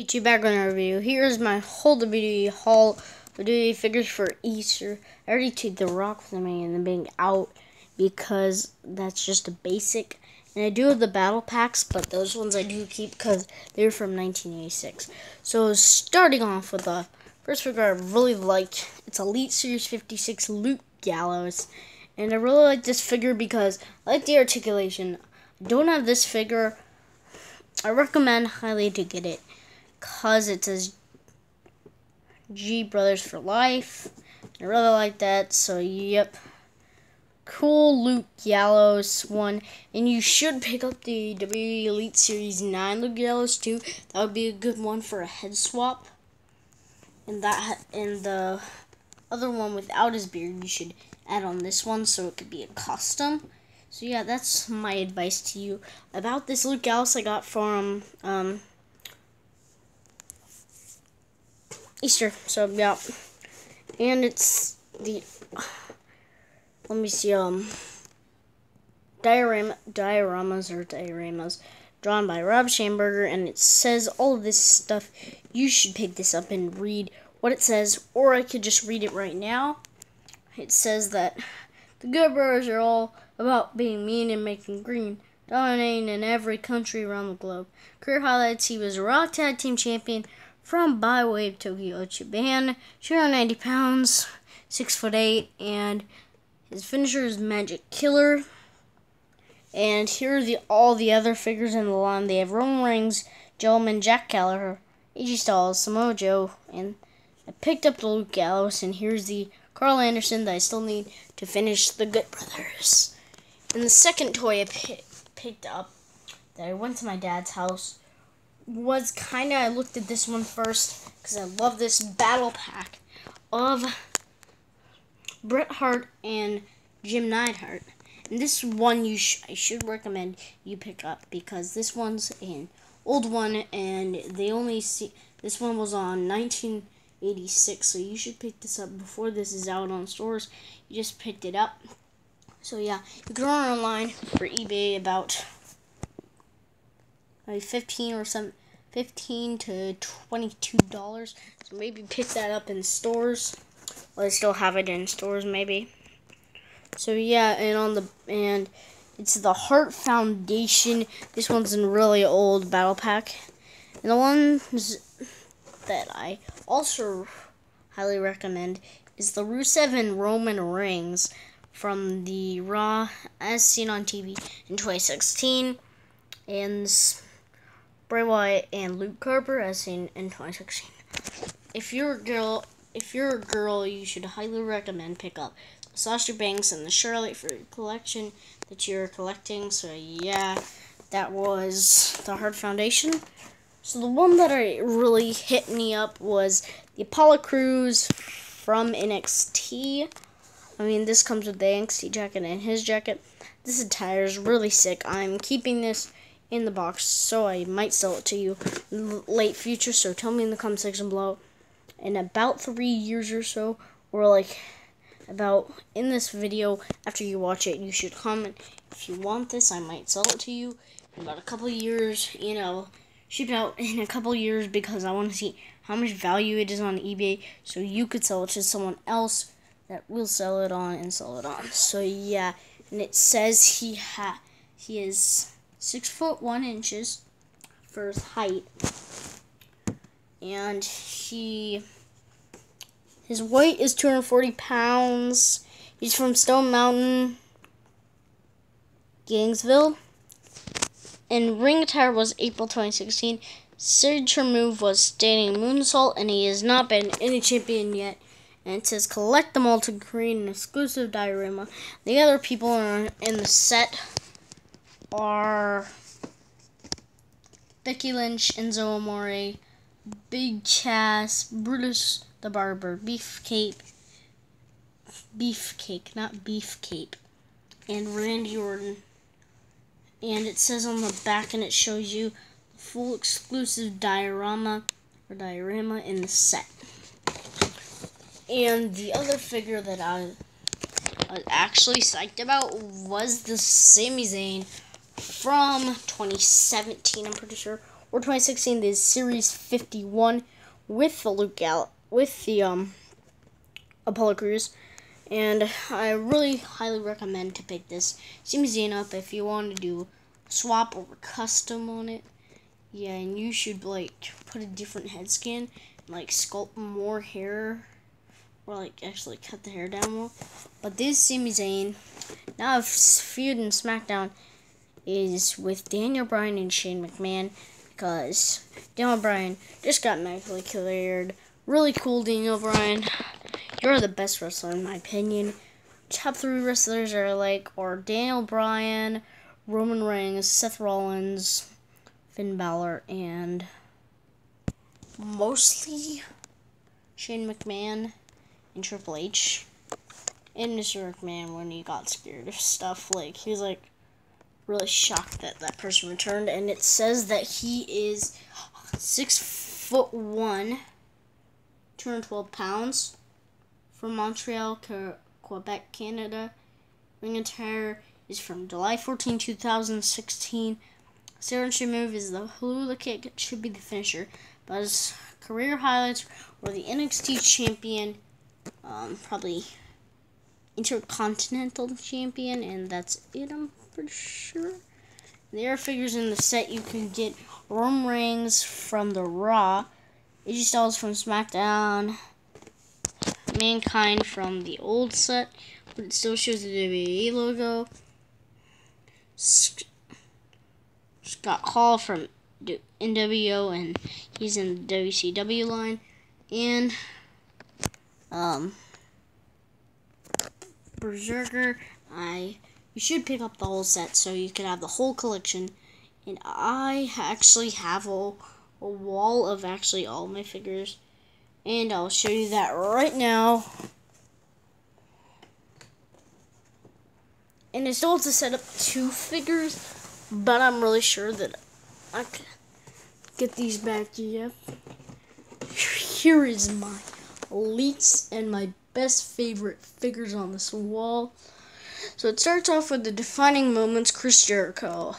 YouTube background review. Here's my whole WWE haul of WWE figures for Easter. I already took The Rock with me and then being out because that's just a basic. And I do have the battle packs, but those ones I do keep because they're from 1986. So starting off with the first figure I really liked. It's Elite Series 56 Luke Gallows. And I really like this figure because I like the articulation. I don't have this figure. I recommend highly to get it because it says G Brothers for Life. I really like that, so yep. Cool Luke Gallows one, and you should pick up the WWE Elite Series 9 Luke Gallows too. That would be a good one for a head swap. And that and the other one without his beard, you should add on this one so it could be a custom. So yeah, that's my advice to you about this Luke Gallows I got from um, Easter. So yeah, and it's the let me see um diorama dioramas or dioramas drawn by Rob Schamberger, and it says all this stuff. You should pick this up and read what it says, or I could just read it right now. It says that the Good Brothers are all about being mean and making green, dominating in every country around the globe. Career highlights: He was a Raw Tag Team Champion from by way of Tokyo Japan, 290 pounds, 6 foot 8, and his finisher is Magic Killer. And here are the all the other figures in the line. They have Roman Reigns, Gentleman Jack Gallagher, AJ Styles, Samoa Joe, and I picked up the Luke Gallows, and here's the Karl Anderson that I still need to finish the Good Brothers. And the second toy I picked up that I went to my dad's house was kind of, I looked at this one first because I love this battle pack of Bret Hart and Jim Neidhart. And this one you sh I should recommend you pick up because this one's an old one and they only see this one was on 1986 so you should pick this up before this is out on stores. You just picked it up. So yeah, you can order online for eBay about maybe 15 or some 15 to 22 dollars. So maybe pick that up in stores. Or they still have it in stores maybe. So yeah and on the and it's the Hart Foundation. This one's in really old battle pack. And the ones that I also highly recommend is the Rusev and Roman Reigns from the Raw as seen on TV in 2016 and Bray Wyatt, and Luke Harper as seen in 2016. If you're a girl, if you're a girl, you should highly recommend pick up Sasha Banks and the Charlotte for your collection that you're collecting. So yeah, that was the Hart Foundation. So the one that I really hit me up was the Apollo Crews from NXT. I mean, this comes with the NXT jacket and his jacket. This attire is really sick. I'm keeping this in the box, so I might sell it to you late future. So tell me in the comment section below. In about three years or so, or like about in this video after you watch it, you should comment if you want this. I might sell it to you in about a couple years. You know, ship out in a couple years because I want to see how much value it is on eBay, so you could sell it to someone else that will sell it on and sell it on. So yeah, and it says he ha he is six foot one inches for his height, and he his weight is 240 pounds. He's from Stone Mountain, Gainesville. And ring attire was April 2016. Signature move was standing moonsault, and he has not been any champion yet. And it says collect them all to create an exclusive diorama. The other people are in the set are Becky Lynch, Enzo Amore, Big Cass, Brutus the Barber, Beef Cape, Beef Cake, not Beef Cape, and Randy Orton. And it says on the back, and it shows you full exclusive diorama or diorama in the set. And the other figure that I was actually psyched about was the Sami Zayn from 2017, I'm pretty sure, or 2016 the Series 51 with the Luke Gall with the um Apollo Crews. And I really highly recommend to pick this. Seems up if you want to do swap or custom on it. Yeah, and you should like put a different head scan, like sculpt more hair, or like actually cut the hair down more. But this Sami Zayn, now if feud in SmackDown is with Daniel Bryan and Shane McMahon because Daniel Bryan just got medically cleared. Really cool, Daniel Bryan. You're the best wrestler in my opinion. Top three wrestlers are like are Daniel Bryan, Roman Reigns, Seth Rollins, Finn Balor, and mostly Shane McMahon and Triple H. And Mr. McMahon when he got scared of stuff. Like, he was like really shocked that that person returned. And it says that he is six foot one, 212 pounds, from Montreal, Quebec, Canada. Ring attire is from July 14, 2016. Signature move is the hula kick. Should be the finisher. But his career highlights were the NXT champion, um, probably Intercontinental champion, and that's it, I'm pretty sure. There are figures in the set you can get Roman Reigns from the Raw, AJ Styles from SmackDown, Mankind from the old set, but it still shows the WWE logo. Scott Hall from NWO, and he's in the WCW line. And um, Berzerker, I you should pick up the whole set so you can have the whole collection. And I actually have a, a wall of actually all my figures. And I'll show you that right now. And I still have to set up two figures but I'm really sure that I can get these back to you. Here is my elites and my best favorite figures on this wall. So it starts off with the defining moments, Chris Jericho.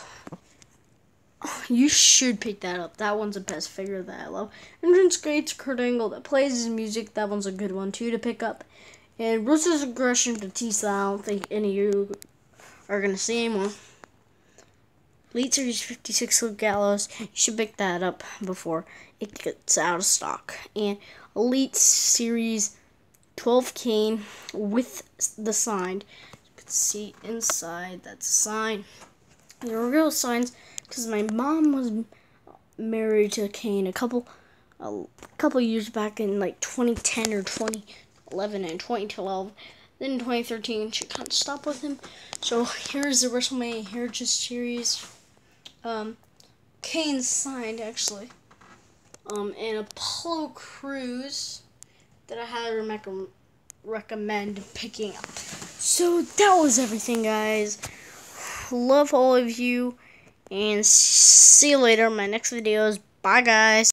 You should pick that up. That one's the best figure that I love. Entrance Gates, Kurt Angle that plays his music. That one's a good one too to pick up. And Bruce's aggression, Batista. I don't think any of you are gonna see him. Elite Series 56 Luke Gallows. You should pick that up before it gets out of stock. And Elite Series 12 Kane with the sign. You can see inside that sign. There are real signs because my mom was married to Kane a couple a couple years back in like 2010 or 2011 and 2012. Then in 2013 she of stopped with him. So here's the WrestleMania Heritage Series um, Kane signed actually, um, and Apollo Crews that I highly recommend picking up. So that was everything, guys. Love all of you, and see you later. My next videos. Bye, guys.